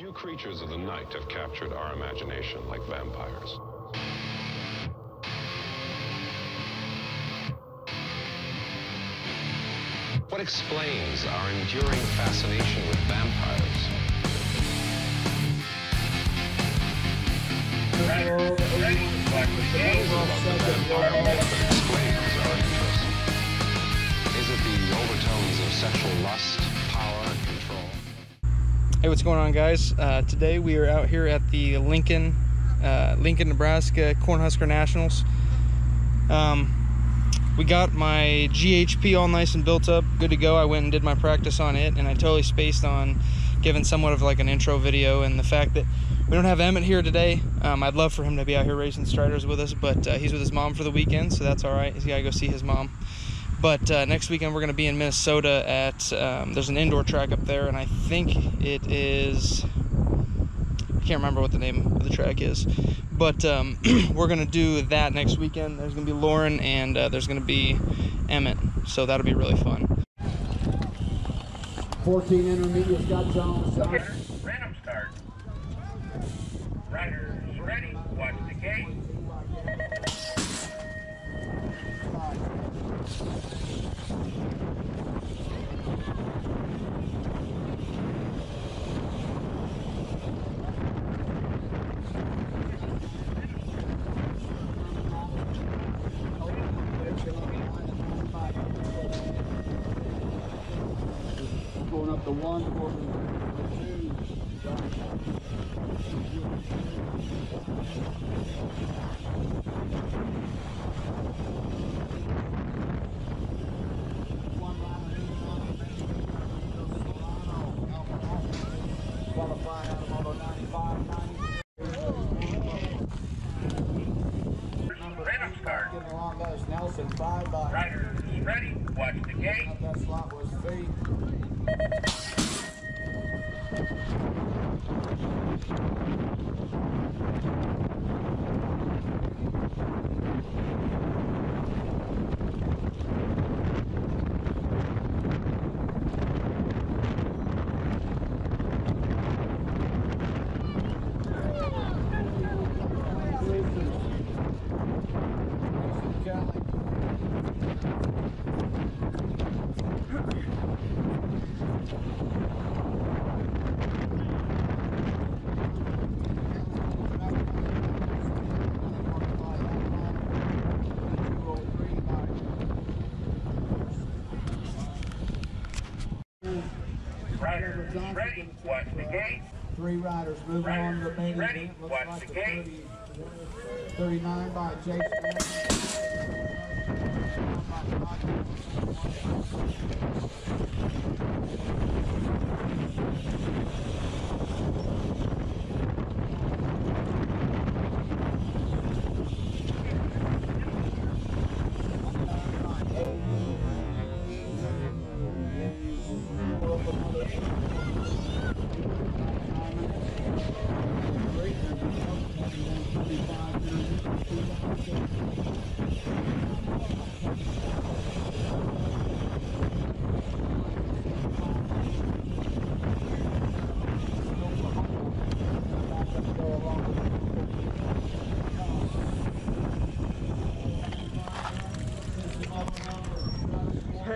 Few creatures of the night have captured our imagination like vampires. What explains our enduring fascination with vampires? Is it the overtones of sexual lust? Hey, what's going on, guys? Uh, today we are out here at the Lincoln, uh, Lincoln, Nebraska Cornhusker Nationals. Um, we got my GHP all nice and built up, good to go. I went and did my practice on it, and I totally spaced on giving somewhat of like an intro video. And the fact that we don't have Emmett here today, um, I'd love for him to be out here racing striders with us, but uh, he's with his mom for the weekend, so that's all right. He's got to go see his mom. But uh, next weekend we're going to be in Minnesota at um, there's an indoor track up there, and I think it is I can't remember what the name of the track is, but um, we're going to do that next weekend. There's going to be Lauren and uh, there's going to be Emmett, so that'll be really fun. 14 intermediate, Scott Jones. John. Riders ready. Watch the gate. Three riders moving on to the main Ready, event. Looks watch like the gate. 30, 39 by Jason.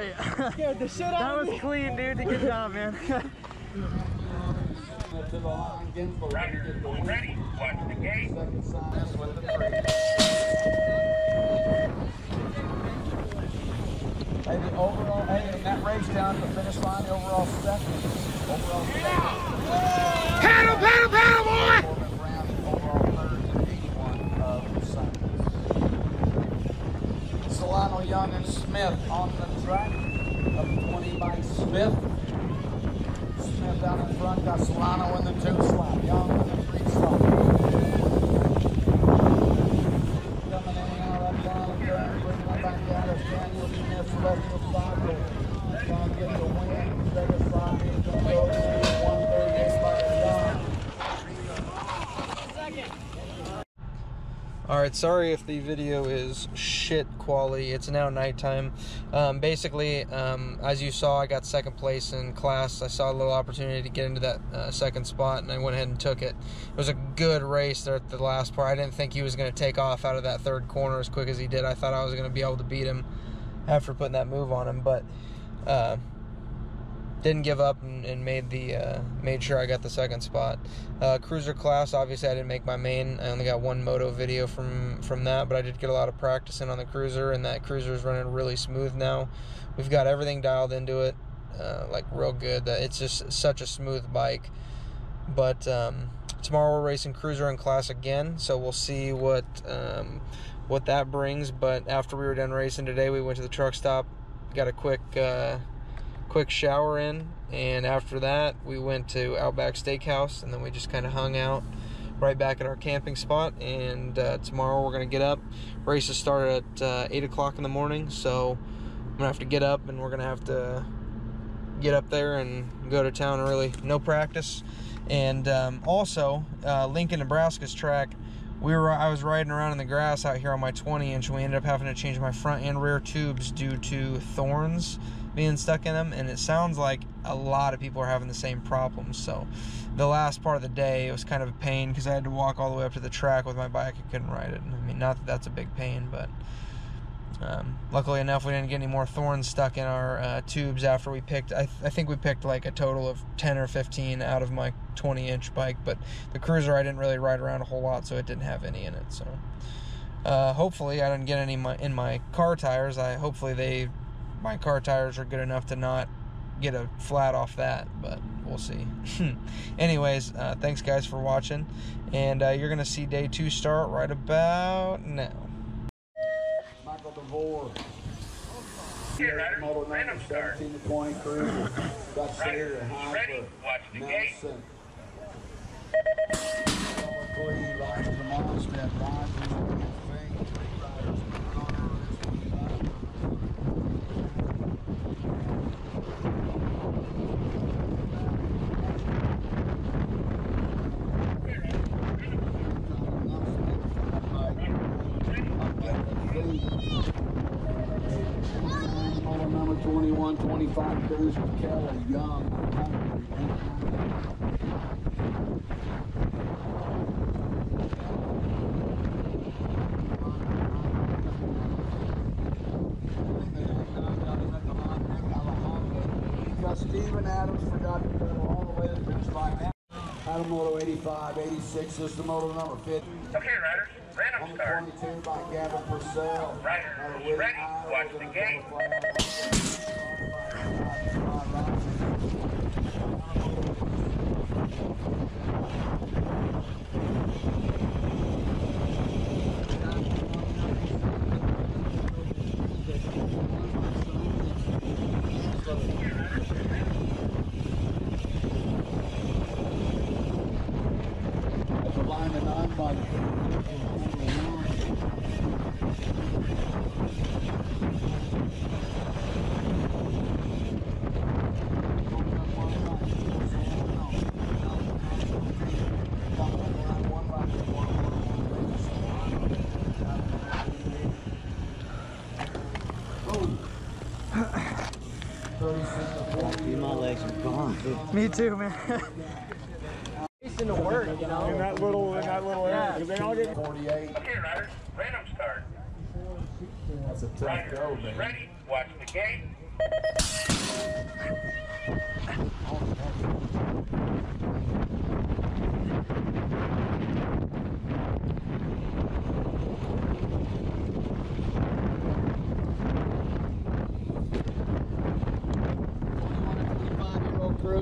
Hey, that was clean, dude. Good job, man. To the line, Ginsburg. Riders ready. Watch the gate. Second side. with the three. Hey, the overall, hey, in that race down to the finish line, the overall second. Overall second. Paddle, paddle, paddle, boy! Corbin Brown, the overall third and 81 of Sundays. Solano, Young, and Smith on the track. Up 20 by Smith. Smith down in front, got Solano in the two slot, Young in the three slot. Coming in and out of that final turn, bringing it back down to Daniel Smith, Celestial Soccer. Trying to get the win. Second slot is going to go to 138 by Young. All right, sorry if the video is shit quality. It's now nighttime. Um, basically, um, as you saw, I got second place in class. I saw a little opportunity to get into that uh, second spot, and I went ahead and took it. It was a good race there at the last part. I didn't think he was going to take off out of that third corner as quick as he did. I thought I was going to be able to beat him after putting that move on him, but. Uh, didn't give up and, and made the uh, made sure I got the second spot. Uh, cruiser class, obviously I didn't make my main. I only got one moto video from from that, but I did get a lot of practice in on the cruiser, and that cruiser is running really smooth now. We've got everything dialed into it, uh, like real good. It's just such a smooth bike. But um, tomorrow we're racing cruiser in class again, so we'll see what um, what that brings. But after we were done racing today, we went to the truck stop, got a quick uh, quick shower in, and after that, we went to Outback Steakhouse, and then we just kind of hung out right back at our camping spot. And uh, tomorrow we're gonna get up. Races start at uh, eight o'clock in the morning, so I'm gonna have to get up, and we're gonna have to get up there and go to town. Really, no practice. And um, also, uh, Lincoln, Nebraska's track. We were I was riding around in the grass out here on my 20 inch. And we ended up having to change my front and rear tubes due to thorns being stuck in them, and it sounds like a lot of people are having the same problems. So, the last part of the day, it was kind of a pain because I had to walk all the way up to the track with my bike. I couldn't ride it. I mean, not that that's a big pain, but um, luckily enough, we didn't get any more thorns stuck in our uh, tubes after we picked. I, th- I, think we picked like a total of 10 or 15 out of my 20 inch bike, but the cruiser I didn't really ride around a whole lot, so it didn't have any in it. So. Uh, hopefully, I didn't get any my, in my car tires. I hopefully they my car tires are good enough to not get a flat off that, but we'll see. Anyways, uh, thanks guys for watching, and uh, you're gonna see day two start right about now. Michael DeVore. Here, Ryder. Model number Random start. 17 to 20 cruiser. Got Senator Ryder, ready? High Watch the. Nelson. Three riders from Onstead, five from Fink, 21, 25 with Kelly Young. Steven Adams forgot to pedal all the way to the finish line. Adam Moto 85, 86 is the moto number 50. Okay, Riders. Random start. 22 by Gavin Purcell. Ryder, Out of you Whitney, ready? Watch the gate. My legs are gone. Me too, man. in that little in that little area because they all get 48. Okay, Riders. Random start. That's a tough Ryder, go, man. ready? Watch the gate.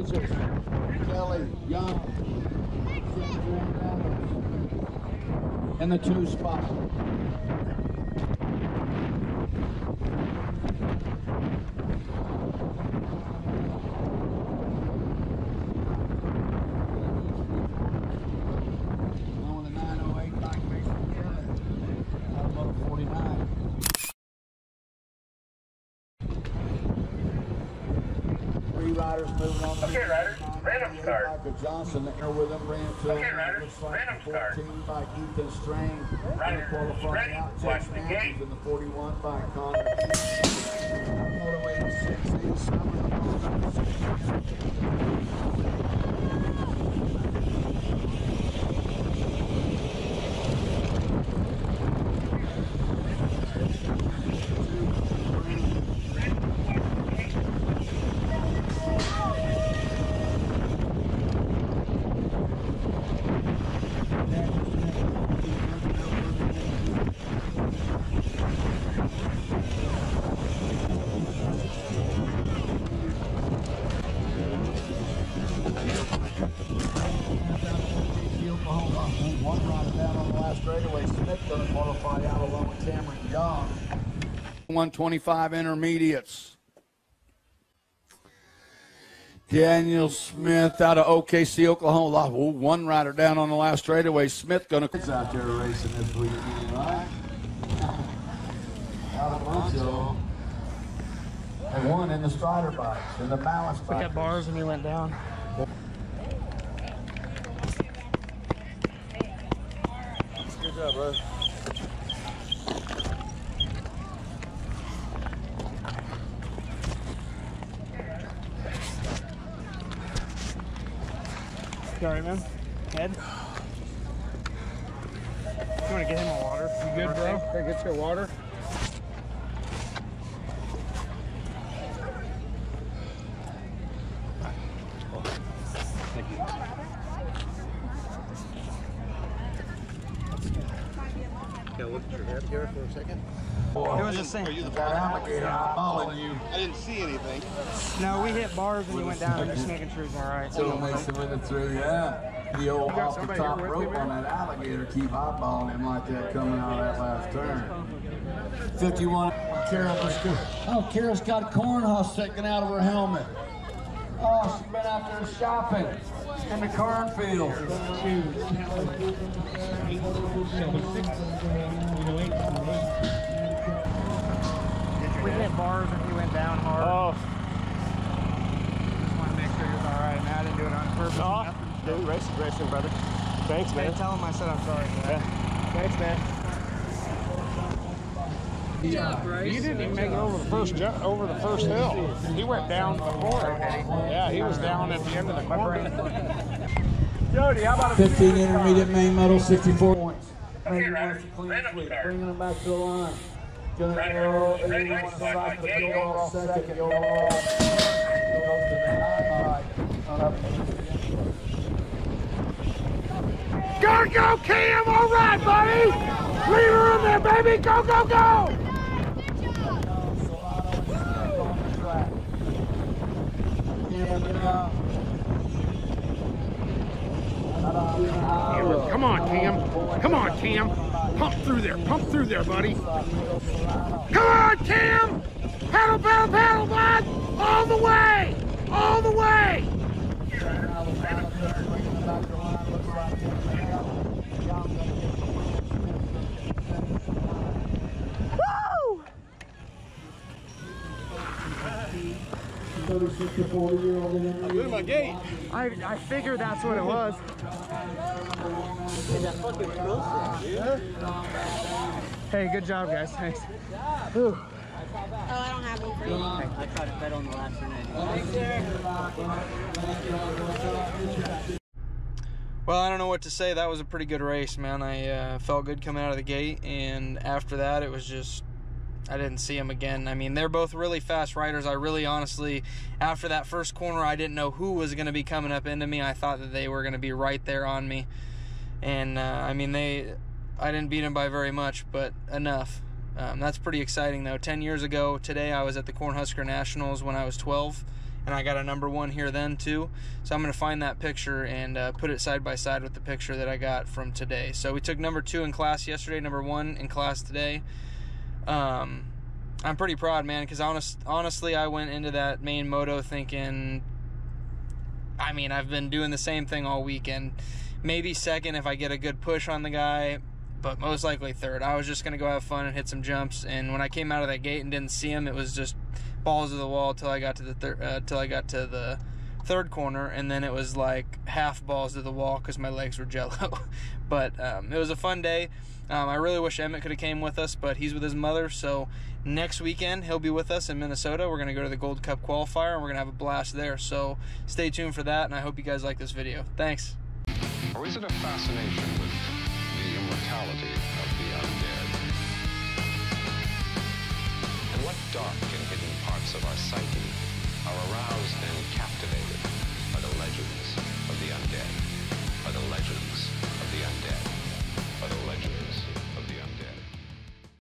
Five-year-old. Kelly Young. In the two spot. On the 908 bike racing Kelly. Out of moto 49. Three riders moving on. Okay, Riders. Random start. Micah Johnson there with him. Ran to Okay. Looks like Random the start. by Ethan Strain. Ryder, Qualifying ready. out. Watch the gate. in the 41 by Connor. Moto 86 in straightaway. Smith going to qualify out along with Cameron Young. 125 intermediates. Daniel Smith out of OKC, Oklahoma. Ooh, one rider down on the last straightaway. Smith going to out there racing this weekend, right? Out of Bronzo. And one in the Strider bikes, in the balance We bike. got bars and he went down. Good job, bro. You alright, man? Ed? You want to get him a water? You good, bro? Hey, get your water. It was the same. That alligator eyeballing you. I didn't see anything. No, we hit bars and he went down. Just making sure he's alright. Still makes him in the through, yeah. The old off the top rope on that alligator keep eyeballing him like that coming out of that last turn. 51. Kara, let's go. Oh, Kara's got a cornhusk sticking out of her helmet. Oh, she's been out there shopping in the cornfield. We hit bars and he went down hard. Oh, Just want to make sure he was alright, man. I didn't do it on purpose. no. Nothing. Dude, racing, racing, brother. Thanks, Hey, man. tell him I said I'm sorry. man. Yeah. Thanks, man. You didn't even make it over the first ju- over the first hill. He went down the corner. Yeah, he was down at the end of the corner. Jody, how about a 15 intermediate main medal, 64 points. Okay, Ryder. Random start. Bringing them back to the line. Gonna Ready, go, ready, everyone watch side, the but gate. go off second, go off. Go to the high. Go, go, Cam! All right, buddy! Leave her in there, baby! Go, go, go! Come on, Cam. Come on, Cam. Pump through there. Pump through there, buddy. Come on, Cam. Paddle, paddle, paddle, bud. All the way. All the way. 36 to 40 year old intermediate. my gate. I, I figured that's what it was. Hey, good job, guys. Thanks. Whew. I you. I. Well, I don't know what to say. That was a pretty good race, man. I uh, felt good coming out of the gate, and after that, it was just I didn't see him again. I mean, they're both really fast riders. I really, honestly, after that first corner, I didn't know who was going to be coming up into me. I thought that they were going to be right there on me, and uh, I mean, they, I didn't beat them by very much, but enough. Um, that's pretty exciting, though. Ten years ago today, I was at the Cornhusker Nationals when I was 12 and I got a number one here then too. So I'm gonna find that picture and uh, put it side by side with the picture that I got from today. So we took number two in class yesterday, number one in class today. Um, I'm pretty proud, man, because honest, honestly, I went into that main moto thinking. I mean, I've been doing the same thing all weekend. Maybe second if I get a good push on the guy, but most likely third. I was just gonna go have fun and hit some jumps. And when I came out of that gate and didn't see him, it was just balls to the wall till I got to the thir- uh, till I got to the third corner, and then it was like half balls to the wall because my legs were jello. but um, it was a fun day. Um, I really wish Emmett could have came with us, but he's with his mother. So next weekend he'll be with us in Minnesota. We're gonna go to the Gold Cup qualifier and we're gonna have a blast there. So stay tuned for that, and I hope you guys like this video. Thanks. Or is it a fascination with the immortality of the undead? And what dark and hidden parts of our psyche are aroused and captivated by the legends of the undead? By the legends of the undead? By the legends.